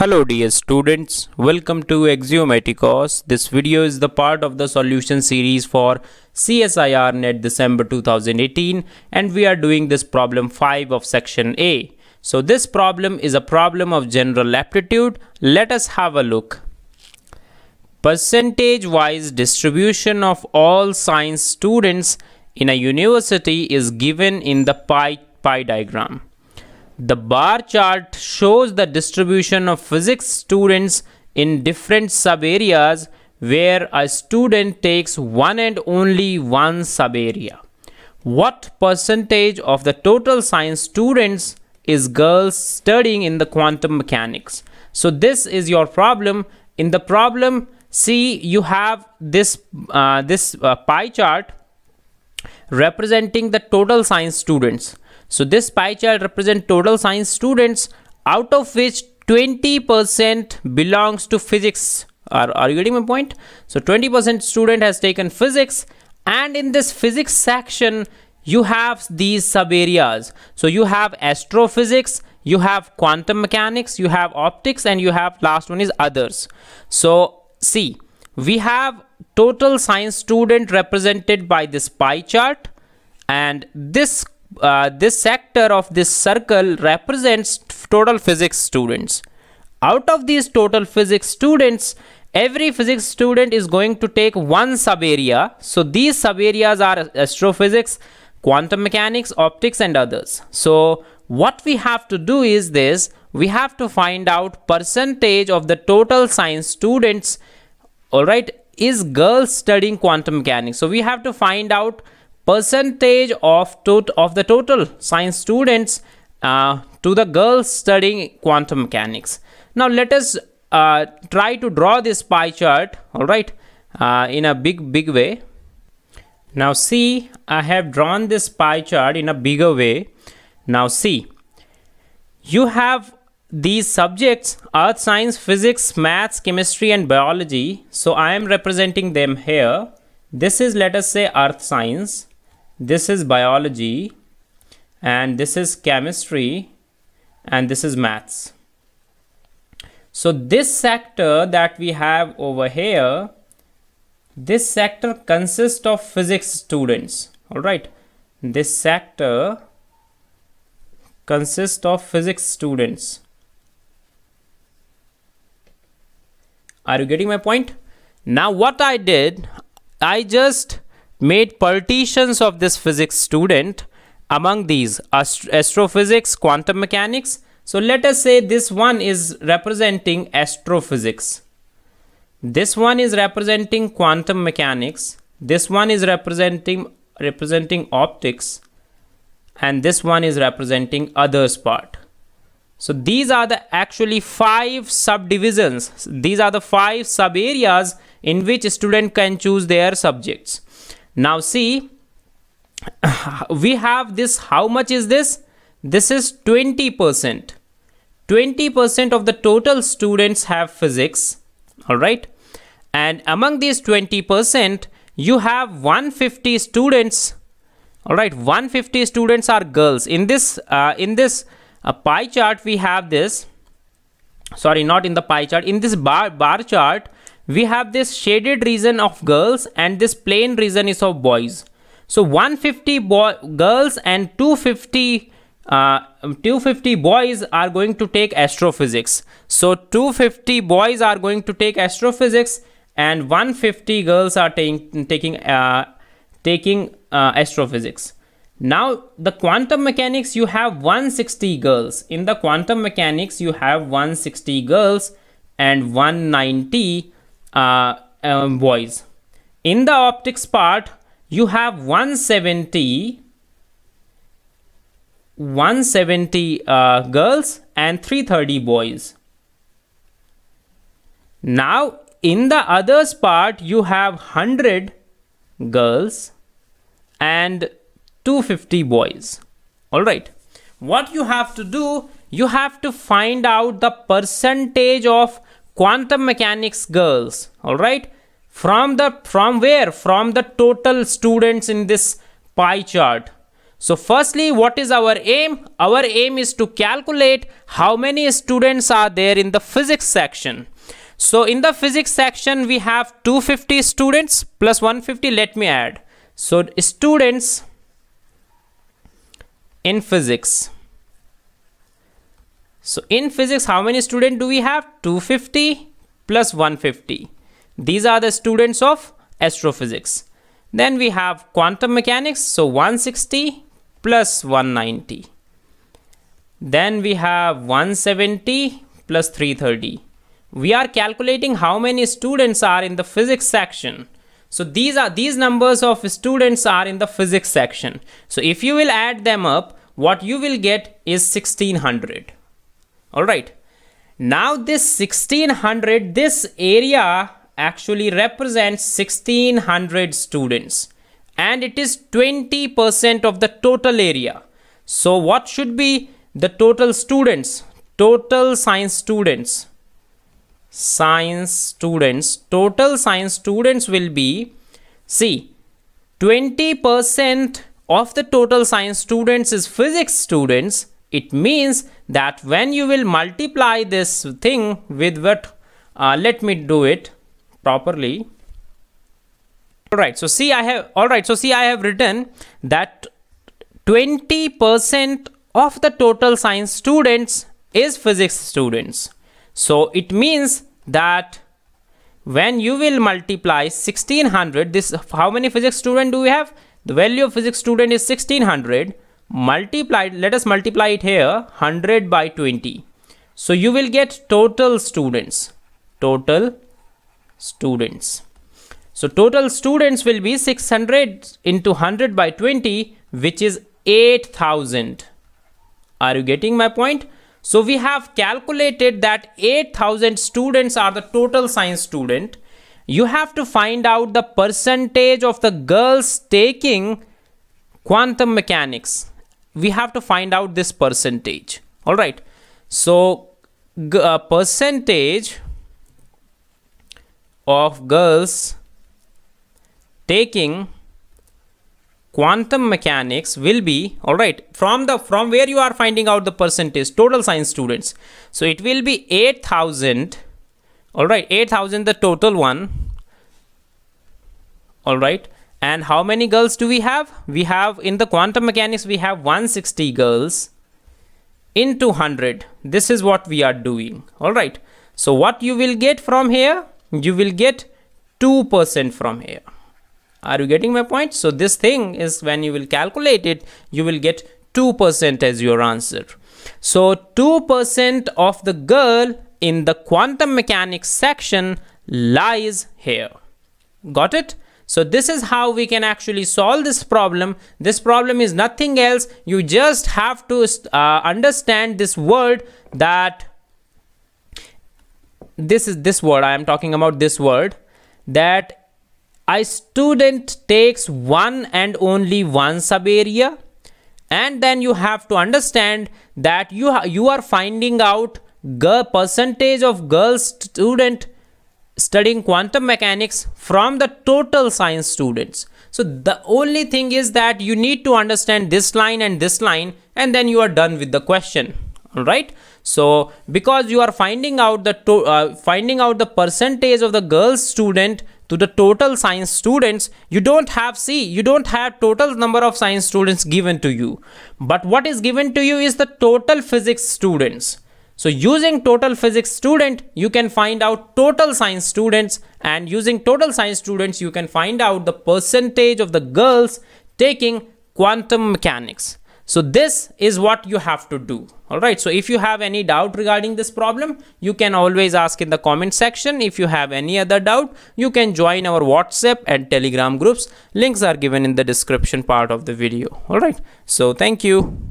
Hello dear students, welcome to Axiomatikos. This video is the part of the solution series for CSIR NET December 2018 and we are doing this problem 5 of section A. So this problem is a problem of general aptitude. Let us have a look. Percentage wise distribution of all science students in a university is given in the pie, pie diagram. The bar chart shows the distribution of physics students in different sub areas where a student takes one and only one sub area. What percentage of the total science students is girls studying in the quantum mechanics? So this is your problem. In the problem, see you have this uh, this uh, pie chart representing the total science students so this pie chart represents total science students out of which 20% belongs to physics. Are, are you getting my point? So 20% student has taken physics and in this physics section you have these sub areas. So you have astrophysics, you have quantum mechanics, you have optics and you have last one is others. So see, we have total science student represented by this pie chart and this uh, this sector of this circle represents total physics students. Out of these total physics students, every physics student is going to take one sub area. So these sub areas are astrophysics, quantum mechanics, optics and others. So what we have to do is this, we have to find out percentage of the total science students, alright, is girls studying quantum mechanics. So we have to find out percentage of, tot of the total science students uh, to the girls studying quantum mechanics. Now let us uh, try to draw this pie chart, all right, uh, in a big, big way. Now see, I have drawn this pie chart in a bigger way. Now see, you have these subjects, earth science, physics, maths, chemistry, and biology. So I am representing them here. This is, let us say, earth science this is biology and this is chemistry and this is maths. So this sector that we have over here this sector consists of physics students. All right. This sector consists of physics students. Are you getting my point? Now what i did i just made partitions of this physics student among these ast astrophysics, quantum mechanics. So let us say this one is representing astrophysics. This one is representing quantum mechanics. This one is representing representing optics and this one is representing others part. So these are the actually five subdivisions. These are the five sub areas in which student can choose their subjects. Now see, we have this, how much is this? This is 20%. 20% of the total students have physics, all right? And among these 20%, you have 150 students, all right? 150 students are girls. In this, uh, in this uh, pie chart, we have this, sorry, not in the pie chart, in this bar, bar chart, we have this shaded region of girls and this plain region is of boys. So 150 boy girls and 250 uh, 250 boys are going to take astrophysics. So 250 boys are going to take astrophysics and 150 girls are taking taking uh, taking uh, astrophysics. Now the quantum mechanics you have 160 girls. In the quantum mechanics you have 160 girls and 190 uh, um, boys. In the optics part, you have 170 170 uh, girls and 330 boys. Now, in the others part, you have 100 girls and 250 boys. All right. What you have to do, you have to find out the percentage of quantum mechanics girls all right from the from where from the total students in this pie chart So firstly, what is our aim? Our aim is to calculate how many students are there in the physics section. So in the physics section, we have 250 students plus 150. Let me add. So students in physics. So in physics, how many students do we have? 250 plus 150. These are the students of astrophysics. Then we have quantum mechanics. So 160 plus 190. Then we have 170 plus 330 we are calculating how many students are in the physics section so these are these numbers of students are in the physics section so if you will add them up what you will get is 1600 all right. Now this 1600 this area actually represents 1600 students. And it is 20% of the total area. So what should be the total students? Total science students. Science students. Total science students will be see 20% of the total science students is physics students it means that when you will multiply this thing with what uh, let me do it properly. All right so see i have all right so see i have written that 20% of the total science students is physics students. So it means that when you will multiply 1600, this how many physics student do we have? The value of physics student is 1600 multiplied, let us multiply it here 100 by 20. So you will get total students, total students. So total students will be 600 into 100 by 20 which is 8000. Are you getting my point? So we have calculated that 8000 students are the total science student. You have to find out the percentage of the girls taking quantum mechanics. We have to find out this percentage. All right. So uh, percentage of girls taking quantum mechanics will be all right from the from where you are finding out the percentage total science students so it will be 8000 all right 8000 the total one all right and how many girls do we have we have in the quantum mechanics we have 160 girls in 200 this is what we are doing all right so what you will get from here you will get 2% from here are you getting my point? So this thing is when you will calculate it, you will get 2% as your answer. So 2% of the girl in the quantum mechanics section lies here. Got it? So this is how we can actually solve this problem. This problem is nothing else. You just have to uh, understand this word that this is this word I am talking about this word that a student takes one and only one sub area and then you have to understand that you you are finding out percentage of girl student studying quantum mechanics from the total science students. So the only thing is that you need to understand this line and this line and then you are done with the question. All right so because you are finding out the uh, finding out the percentage of the girl student to the total science students you don't have see you don't have total number of science students given to you. But what is given to you is the total physics students so using total physics student you can find out total science students and using total science students you can find out the percentage of the girls taking quantum mechanics so this is what you have to do. All right. So if you have any doubt regarding this problem, you can always ask in the comment section. If you have any other doubt, you can join our WhatsApp and Telegram groups. Links are given in the description part of the video. All right. So thank you.